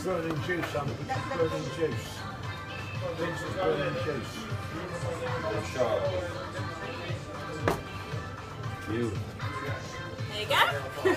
It's burning juice, Sam. It's burning juice. Vince is burning juice. I'm sure. You. There you go.